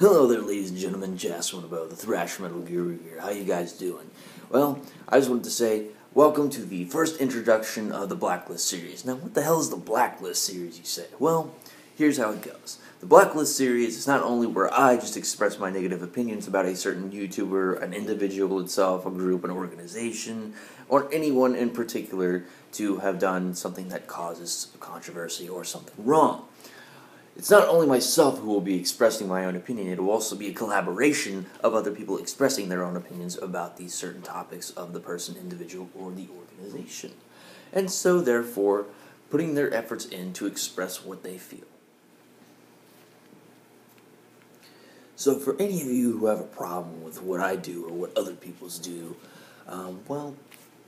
Hello there, ladies and gentlemen. Jasmine about uh, the Thrash Metal Guru here. How you guys doing? Well, I just wanted to say welcome to the first introduction of the Blacklist series. Now, what the hell is the Blacklist series, you say? Well, here's how it goes. The Blacklist series is not only where I just express my negative opinions about a certain YouTuber, an individual itself, a group, an organization, or anyone in particular to have done something that causes controversy or something wrong. It's not only myself who will be expressing my own opinion, it will also be a collaboration of other people expressing their own opinions about these certain topics of the person, individual, or the organization. And so, therefore, putting their efforts in to express what they feel. So, for any of you who have a problem with what I do or what other people's do, um, well,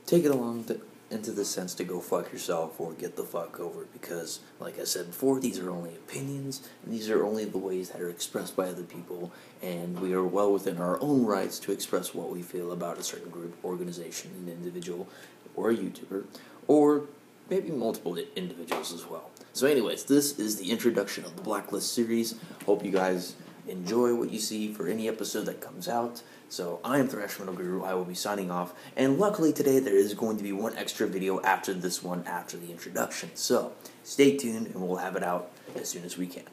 take it along into the sense to go fuck yourself or get the fuck over because, like I said before, these are only opinions and these are only the ways that are expressed by other people, and we are well within our own rights to express what we feel about a certain group, organization, an individual, or a YouTuber, or maybe multiple individuals as well. So, anyways, this is the introduction of the Blacklist series. Hope you guys enjoy what you see for any episode that comes out. So I am Thrash Metal Guru. I will be signing off, and luckily today there is going to be one extra video after this one after the introduction. So stay tuned, and we'll have it out as soon as we can.